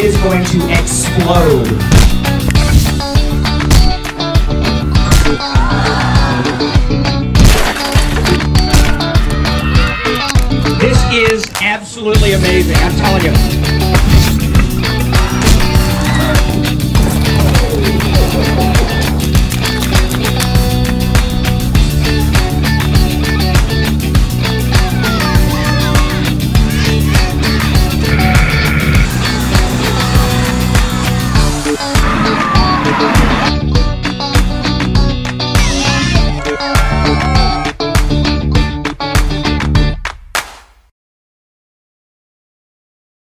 is going to explode. This is absolutely amazing. I'm telling you.